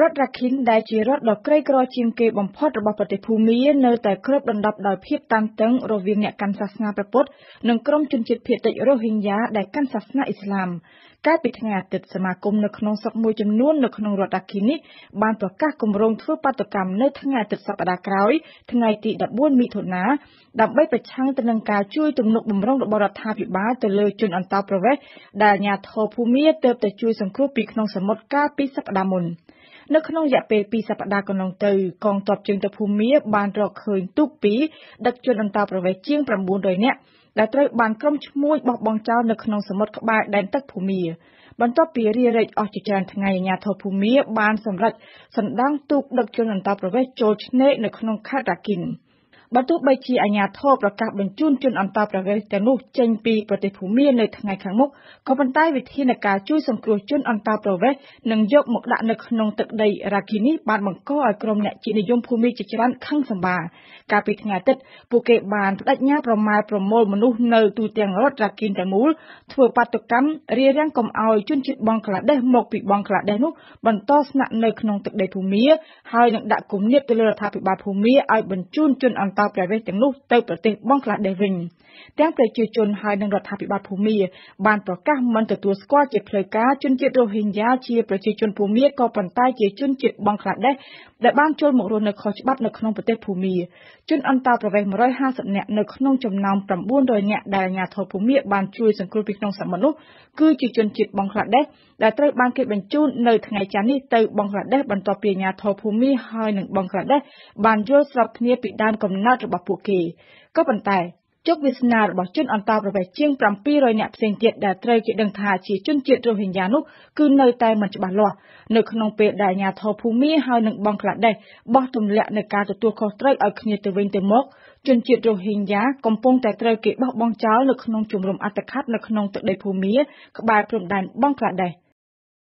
រដ្ឋរ៉ាខិនដែលជារដ្ឋដ៏ក្រីក្រជាងគេបំផុតរបស់ប្រទេសភូមានៅតែគ្របដណ្ដប់ដោយភាពតានតឹងរវាងអ្នកកាន់សាសនាព្រះពុទ្ធនិងក្រុមជនជាតិភាគតិចរ៉ូហីញ៉ាដែលកាន់សាសនាអ៊ីស្លាមកាលពីថ្ងៃអាទិត្យសមាគមនៅក្នុងស្រុកមួយចំនួននៅក្នុងរដ្ឋរ៉ាខិននេះបានប្រកាសគម្រោងធ្វើបាតុកម្មនៅថ្ងៃអាទិត្យសប្តាហ៍ក្រោយថ្ងៃទី14មិថុនាដើម្បីប្រឆាំងទៅនឹងការជួយទំនុកបម្រុងរបស់រដ្ឋាភិបាលទៅលើជនអន្តោប្រវេសន៍ដែលអាជ្ញាធរភូមាទើបតែជួយសង្គ្រោះពីក្នុងសមុទ្រកាលពីសប្តាហ៍មុន។ នៅក្នុងរយៈពេល2សប្តាហ៍កន្លងទៅ កងទ័ពជើងទឹកភូមាបានរកឃើញទូកពីរដឹកជនអន្តោប្រវេសន៍ជាង900នាក់ដែលត្រូវបានក្រុមឈ្មួញបោះបង់ចោលនៅក្នុងសមុទ្រក្បែរដែនទឹកភូមា បន្ទាប់ពីរារែកអស់ជាច្រើនថ្ងៃអាជ្ញាធរភូមាបានសម្រេចសណ្តង់ទូកដឹកជនអន្តោប្រវេសន៍ចូលឆ្នេរនៅក្នុងខេត្តរ៉ាគីន បើទោះបីជាអាជ្ញាធរប្រកាសបញ្ជូនជនអន្តោប្រវេសន៍ទាំងនោះចេញពីប្រទេសភូមានៅថ្ងៃខាងមុខក៏ប៉ុន្តែវិធានការជួយសង្គ្រោះជនអន្តោប្រវេសន៍និងយកមកដាក់នៅក្នុងទឹកដីរ៉ាគីនេះបានបង្កឲ្យក្រុមអ្នកជាតិនិយមភូមាជាច្រើនខឹងសម្បារកាលពីថ្ងៃអាទិត្យពួកគេបានបដិញ្ញាប្រមាលប្រមូលមនុស្សនៅទូទាំងរដ្ឋរ៉ាគីនទាំងមូលធ្វើបាតុកម្មរារាំងកុំឲ្យជនជាតិបង់ក្លាដេសមកពីបង់ក្លាដេសនោះបន្តស្នាក់នៅក្នុងទឹកដីភូមាហើយនឹងដាក់គំនាបទៅលើរដ្ឋាភិបាលភូមាឲ្យបញ្ជូនជនអន្តោប្រវេសន៍ទាំងនោះទៅប្រទេសបង់ក្លាដេសវិញទាំងប្រជាជនហើយនិងរដ្ឋាភិបាលភូមាបានប្រកាសមិនទទួលស្គាល់ជាផ្លូវការជនជាតិរ៉ូហីញ៉ាជាប្រជាជនភូមាក៏ប៉ុន្តែជាជនជាតិបង់ក្លាដេសដែលបានចូលមករស់នៅខុសច្បាប់នៅក្នុងប្រទេសភូមាជនអន្តោប្រវេសន៍150នាក់នៅក្នុងចំណោម900នាក់ដែលអាជ្ញាធរភូមាបានជួយសង្គ្រោះពីក្នុងសមុទ្រនោះគឺជាជនជាតិបង់ក្លាដេសដែលត្រូវបានគេបញ្ជូននៅថ្ងៃច័ន្ទនេះទៅបង់ក្លាដេសបន្ទាប់ពីអាជ្ញាធរភូមាហើយនិងបង់ក្លាដេសបានយល់ស្របគ្នាពីដើមកំណើតរបស់ពួកគេក៏ប៉ុន្តែជោគវាសនារបស់ជនអន្តោប្រវេសន៍ជាង700នាក់ផ្សេងទៀតដែលត្រូវគេដឹងថាជាជនជាតិរ៉ូហិញ៉ានោះគឺនៅតែមិនច្បាស់លាស់នៅក្នុងពេលដែលអាជ្ញាធរភូមាហើយនិងបង់ក្លាដេសបោះទម្លាក់នៅការទទួលខុសត្រូវឲ្យគ្នាទៅវិញទៅមកជនជាតិរ៉ូហិញ៉ាកំពុងតែត្រូវគេបោះបង់ចោលនៅក្នុងជំរំអត្តឃាតនៅក្នុងទឹកដីភូមាក្បែរព្រំដែនបង់ក្លាដេស